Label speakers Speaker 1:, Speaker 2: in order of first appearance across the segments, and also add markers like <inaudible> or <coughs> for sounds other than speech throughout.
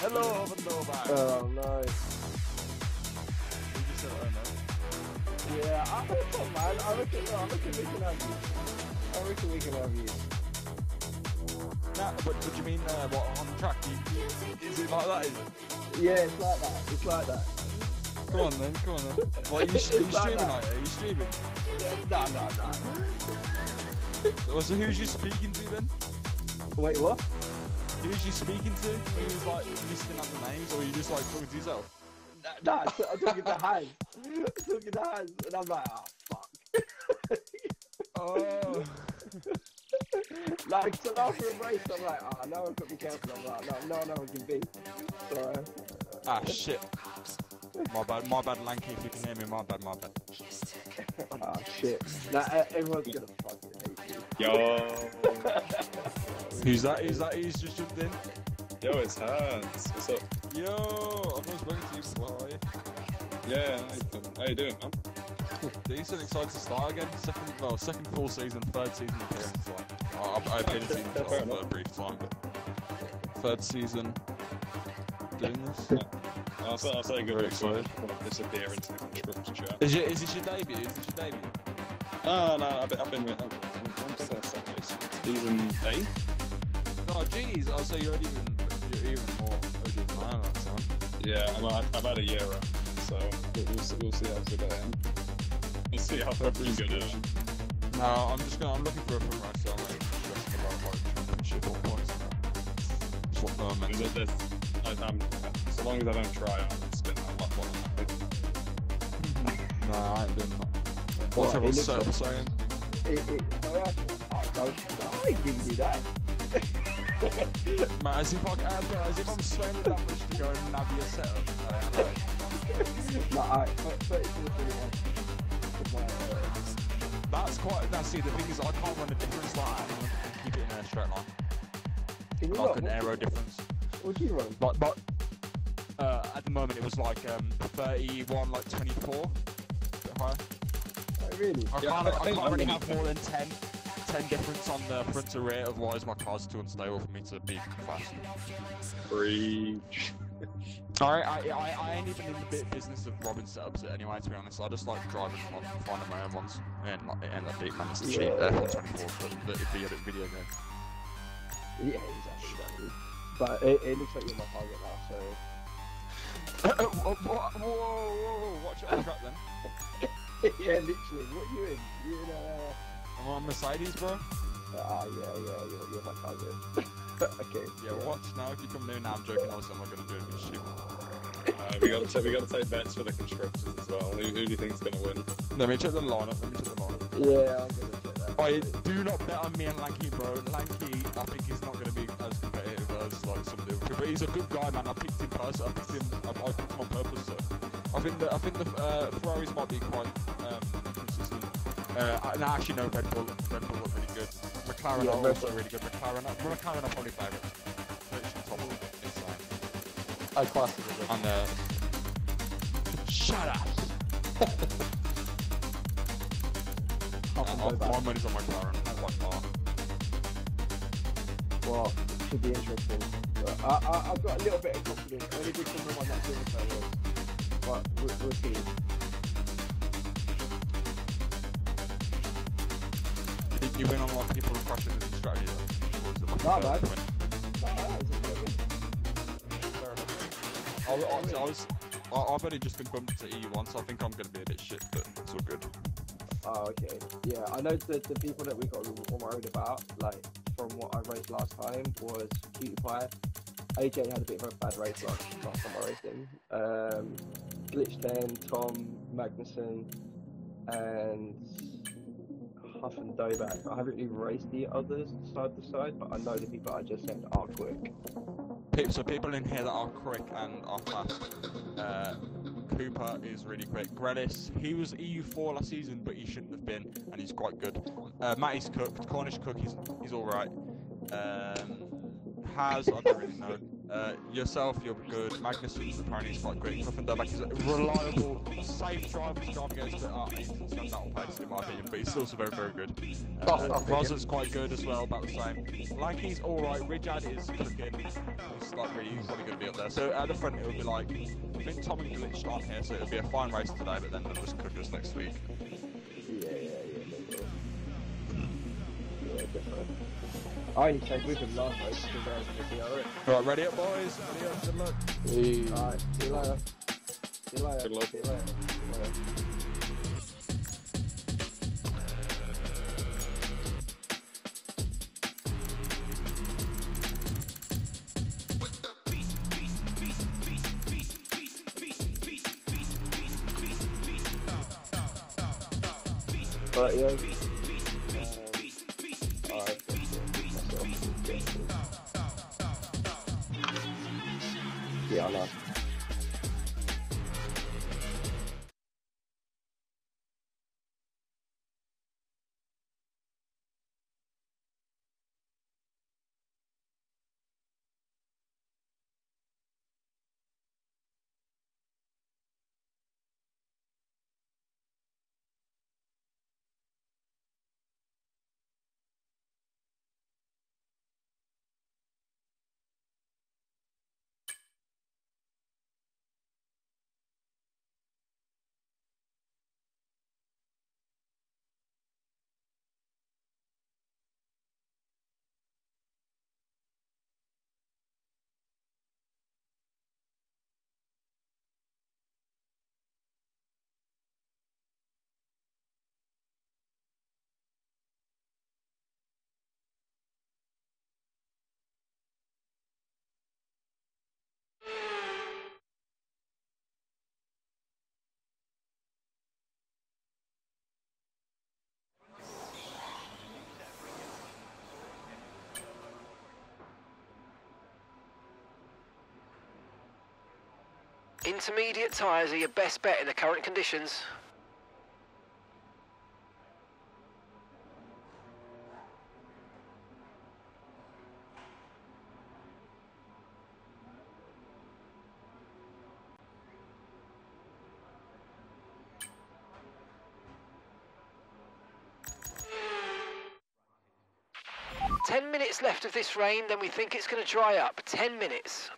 Speaker 1: Hello, Novak.
Speaker 2: Oh no.
Speaker 1: you just said, oh no.
Speaker 2: Yeah, I reckon, man. I reckon, no, I reckon we can have you. I reckon we can have you.
Speaker 1: Nah, but what do you mean, uh, what, on track? You, is it like that, is it?
Speaker 2: Yeah, it's like that. It's like that.
Speaker 1: Come on then, come on then. What, are you, <laughs> are you
Speaker 2: like
Speaker 1: streaming,
Speaker 2: that.
Speaker 1: are you? Streaming?
Speaker 2: Yeah, no, no.
Speaker 1: Well, so who's you speaking to then?
Speaker 2: Wait, what?
Speaker 1: Who's you speaking to? Who's like listing out the names, or are you just like talking to yourself?
Speaker 2: No, I'm talking to Hans. I'm talking to Hans, and I'm like, <laughs> oh fuck. <laughs>
Speaker 1: Oh.
Speaker 2: like, so after a race, I'm like, oh, no one could be careful. I'm like, no, no, no one can be. So,
Speaker 1: ah, shit. My bad, my bad, Lanky, if you can hear me, my bad, my bad.
Speaker 2: oh <laughs> shit. Nah, uh, everyone's gonna fucking hate you.
Speaker 3: Yo,
Speaker 1: Who's that? Who's that? Who's just jumped in?
Speaker 3: yo, it's Hans. What's up?
Speaker 1: Yo, I've not spoken to you before, are you?
Speaker 3: Yeah, How you doing, man?
Speaker 1: Decent, excited to start again. Second, well, second full season, third season appearance. Like, I, I played a season
Speaker 3: Fair
Speaker 1: for
Speaker 3: enough.
Speaker 1: a brief time, but third season doing this. <laughs>
Speaker 3: I'll say, I'll say good
Speaker 1: Very
Speaker 3: luck. so I don't wanna disappear into the construction chat.
Speaker 1: Is, it, is this your debut? Is this your debut?
Speaker 3: Ah, no, I've been, I've been with. I'm, I'm, I'm second season eight.
Speaker 1: No, jeez, oh, I'll say you're even, you're even more OG than I am, son.
Speaker 3: Yeah, I'm, I've, I've had a year out, so we'll, we'll, see, we'll see how it's going. We'll see how everything's good is.
Speaker 1: No, I'm just gonna, I'm looking for a promotion. I'm like, stressing about like championship or points. That's what I'm meant to.
Speaker 3: there's, there's, I, I'm, so long as I don't try, I'm spinning a lot more than happy. <laughs>
Speaker 1: No, I ain't doing that. What's
Speaker 2: it
Speaker 1: everyone
Speaker 2: looks
Speaker 1: set
Speaker 2: like-
Speaker 1: saying?
Speaker 2: It, it, oh, yeah. oh, don't, I ain't giving you that.
Speaker 1: Man, as if, I, as, as if I'm spending that much to go and nav your setup. Uh,
Speaker 2: no, I, but, but it's just really uh,
Speaker 1: That's quite. That's see. The thing is, I can't run a difference like that and keep it in a straight line,
Speaker 2: Can you
Speaker 1: like
Speaker 2: what?
Speaker 1: an aero difference.
Speaker 2: What do you run?
Speaker 1: Like, but uh, at the moment it was like um 31, like 24. Bit higher.
Speaker 2: Oh, really?
Speaker 1: I
Speaker 3: Yeah,
Speaker 1: can't.
Speaker 3: I
Speaker 1: I,
Speaker 3: think
Speaker 1: can't really have more than 10, 10 difference on the front to rear. Otherwise, my car's too unstable for me to be fast.
Speaker 3: Preach.
Speaker 1: I, I, I, I ain't even in the bit business of robbing setups anyway, to be honest. I just like driving and like, finding my own ones. And like, and that deep man is the cheap
Speaker 2: Yeah.
Speaker 1: F124 for the video, video game.
Speaker 2: Yeah, exactly. But it, it looks like you're my target now, so. <coughs>
Speaker 1: whoa, whoa, whoa, whoa, watch it on the track then.
Speaker 2: yeah, literally. What are you in? You in uh
Speaker 1: I'm on Mercedes, bro.
Speaker 2: Ah, yeah, yeah, you're, you're my target. <laughs> okay.
Speaker 1: Yeah, watch now. If you come near now, I'm joking. Obviously, I'm not gonna do it. Just shoot.
Speaker 3: Uh, we gotta take, we gotta take bets for the constructors as well. Who, who do you think's gonna win?
Speaker 1: Let me check the lineup. Let me check the lineup.
Speaker 2: Yeah, I'm gonna check that.
Speaker 1: I do not bet on me and Lanky, bro. Lanky, I think he's not going to be as competitive as like some of the other. But he's a good guy, man. I picked him first. I picked him. I, I picked him on purpose. So I think the I think the uh, Ferraris might be quite um, consistent. Uh, I actually know Red Bull. Red Bull look really good. McLaren
Speaker 2: Yeah,
Speaker 1: are also really good. McLaren, are, McLaren are probably favourites. Literally top of it. Uh,
Speaker 2: I class it as
Speaker 1: and uh, shut up. <laughs> Uh, my money's on McLaren. By far.
Speaker 2: Well, should be interesting. But I, I, I've got a little bit of confidence. Only because of one that Silverstone was. But we'll, we'll see. No,
Speaker 1: fair
Speaker 2: man.
Speaker 1: win?
Speaker 2: It's a bit of
Speaker 1: Fair enough. I, I, I was, I, I've only just been bumped to EU1, so I think I'm going to be a bit shit, but it's all good.
Speaker 2: Oh, okay. Yeah, I know the, the people that we got all worried about, like, from what I raced last time, was Cutie Pie. AJ had a bit of a bad race last, last time I raced him. Um, Glitch 10, Tom, Magnuson, and Huff and Doback. I haven't really raced the others side to side, but I know the people I just said are quick.
Speaker 1: So people in here that are quick and are fast. Uh, Cooper is really quick. Grelis, he was EU4 last season, but he shouldn't have been, and he's quite good. Uh, Matty's cooked. Cornish cook, he's he's all right. Um, Has, I don't really know. Uh, yourself, you're good. Magnussen apparently is quite quick. Nothing Durback is a reliable, safe driver to drive against, but uh, he's stand that on pace in my opinion, but he's still very, very good. Uh, Rosa's quite good as well, about the same. Lanky's alright, Ridjad is cooking. He's like really, he's probably going to be up there. So at the front, it'll be like, I think Tom and Glitch on here, so it'll be a fine race today, but then they'll just cook us next week.
Speaker 2: Yeah, yeah, yeah. Yeah, definitely. I only stayed with him last race because I was going to be alright.
Speaker 1: Right, ready up, boys? Ready up, good luck.
Speaker 2: Alright, see you later. See you later.
Speaker 3: Good luck.
Speaker 2: See you later. See you later. But yeah.
Speaker 4: Intermediate tyres are your best bet in the current conditions. Left of this rain, then we think it's going to dry up. Ten minutes.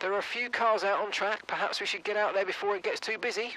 Speaker 4: There are a few cars out on track. Perhaps we should get out there before it gets too busy.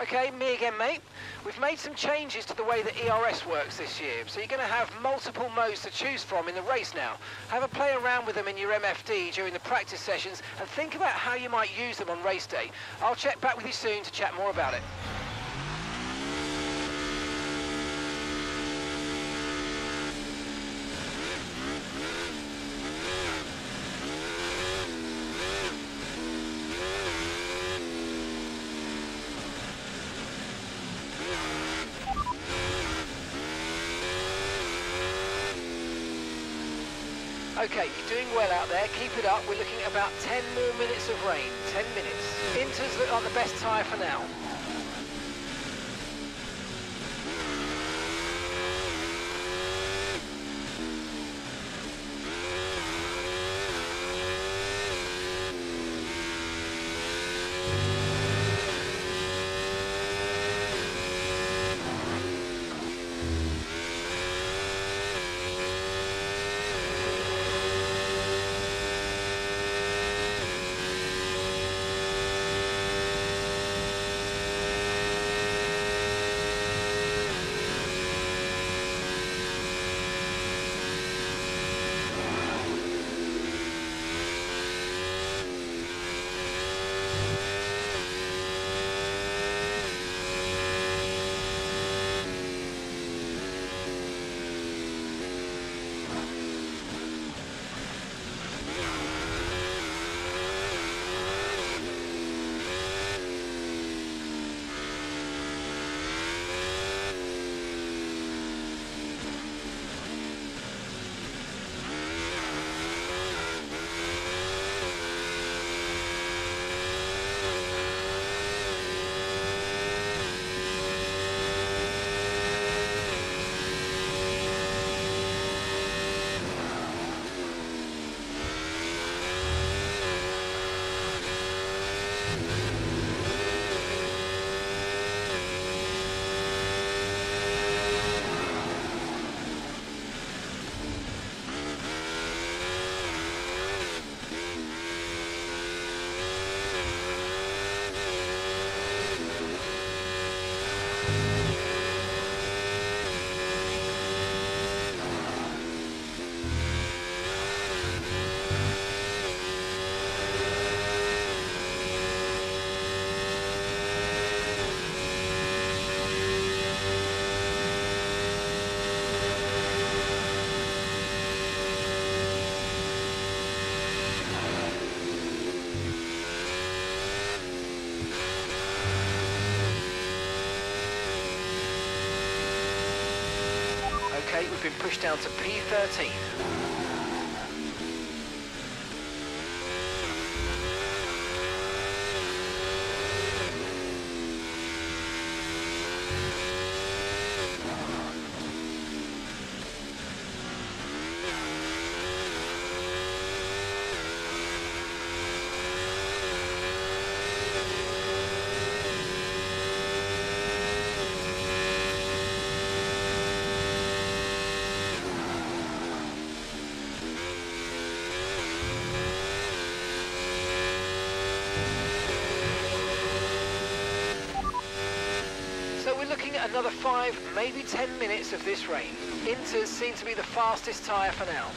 Speaker 4: Okay, me again, mate. We've made some changes to the way that ERS works this year, so you're going to have multiple modes to choose from in the race now. Have a play around with them in your MFD during the practice sessions and think about how you might use them on race day. I'll check back with you soon to chat more about it. Okay, you're doing well out there. Keep it up. We're looking at about 10 more minutes of rain. 10 minutes. Inters look like the best tyre for now. We've been pushed down to P13. So we're looking at another five, maybe 10 minutes of this rain. Inters seem to be the fastest tyre for now.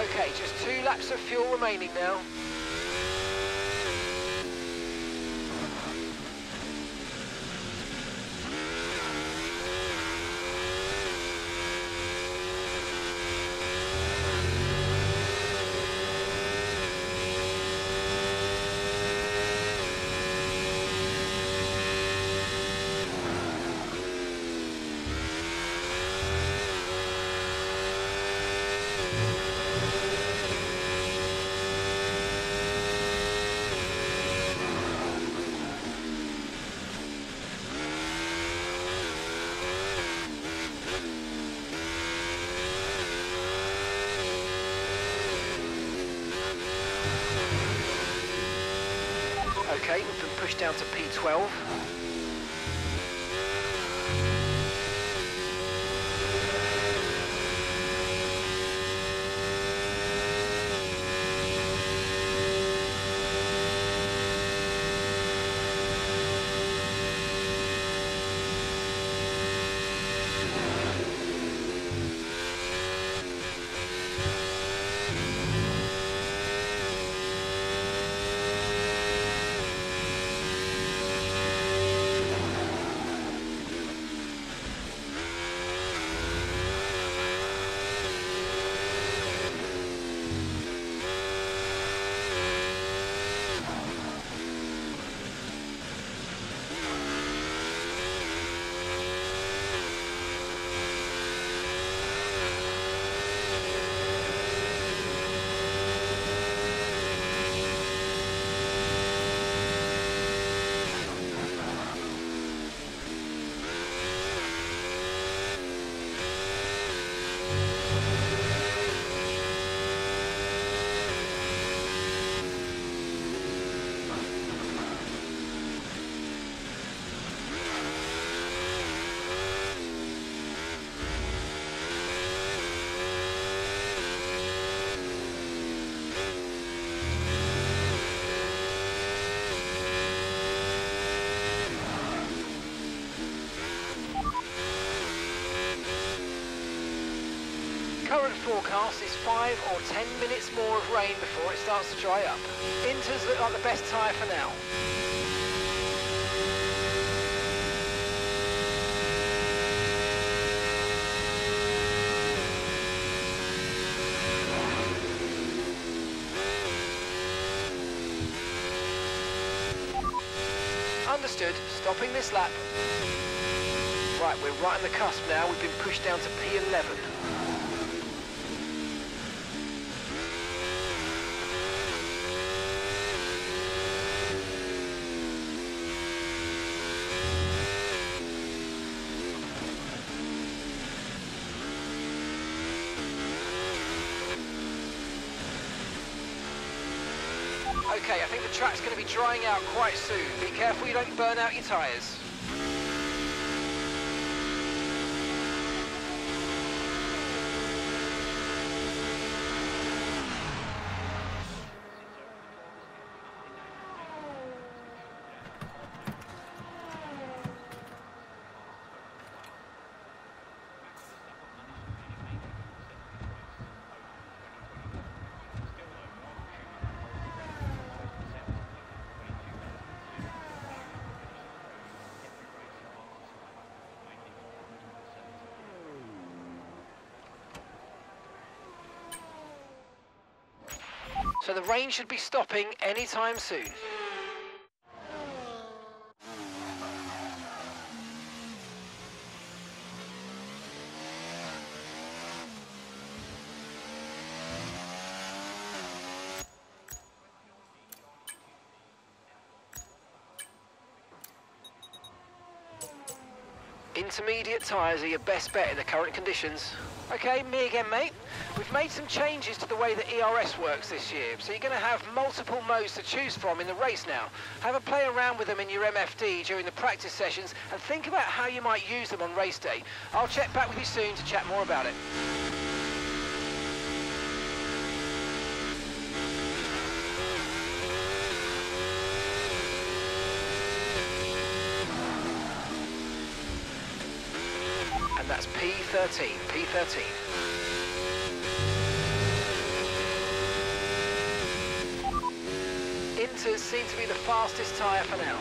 Speaker 4: Okay, just two laps of fuel remaining now. Okay, we've been pushed down to P12. Current forecast is 5 or 10 minutes more of rain before it starts to dry up. Inters look like the best tyre for now. Understood. Stopping this lap. Right, we're right on the cusp now. We've been pushed down to P11. Okay, I think the track's going to be drying out quite soon. Be careful you don't burn out your tyres. So the rain should be stopping anytime soon. Intermediate tyres are your best bet in the current conditions. Okay, me again, mate. We've made some changes to the way that ERS works this year, so you're going to have multiple modes to choose from in the race now. Have a play around with them in your MFD during the practice sessions and think about how you might use them on race day. I'll check back with you soon to chat more about it. And that's P13, P13. Inters seem to be the fastest tyre for now.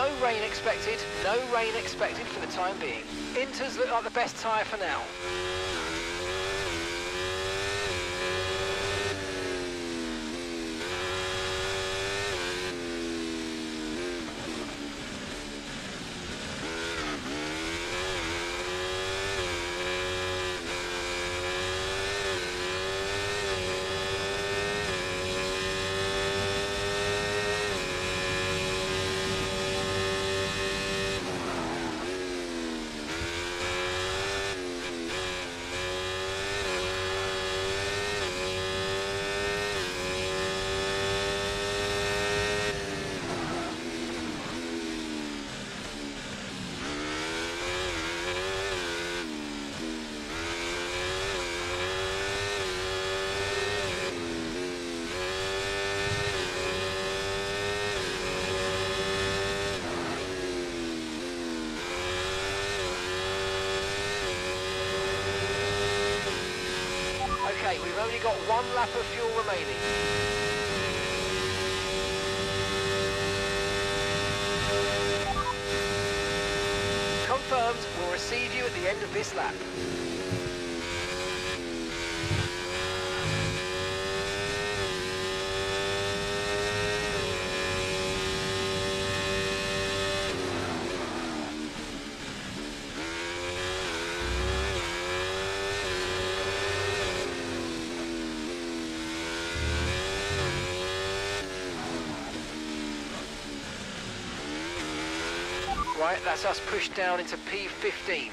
Speaker 4: No rain expected, no rain expected for the time being. Inters look like the best tyre for now. Okay, we've got one lap of fuel remaining. Confirmed, we'll receive you at the end of this lap. Right, that's us pushed down into P15.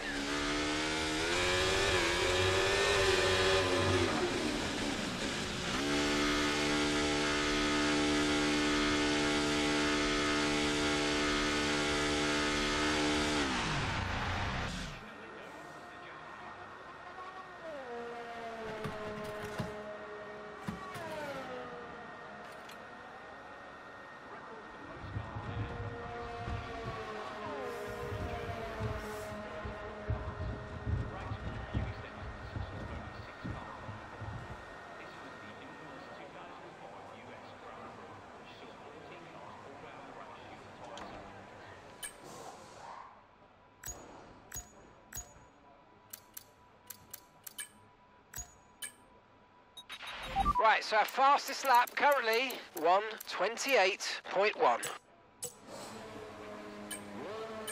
Speaker 4: Right, so our fastest lap currently 128.1.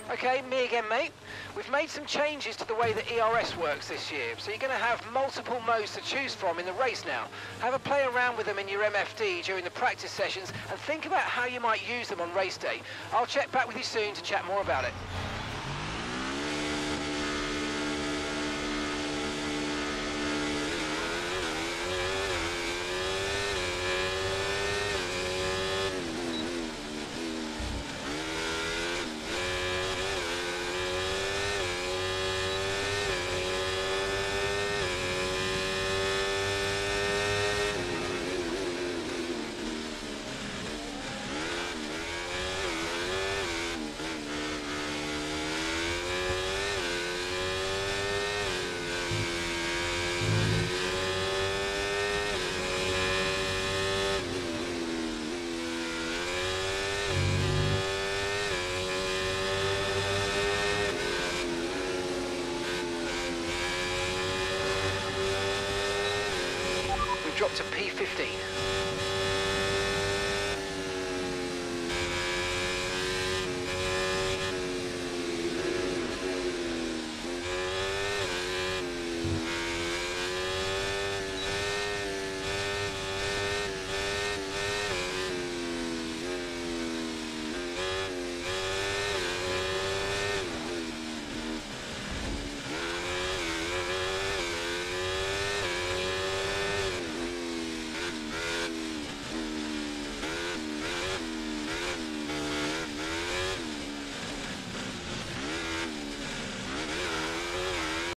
Speaker 4: Okay, me again, mate. We've made some changes to the way that ERS works this year, so you're going to have multiple modes to choose from in the race now. Have a play around with them in your MFD during the practice sessions and think about how you might use them on race day. I'll check back with you soon to chat more about it. Dropped to P15.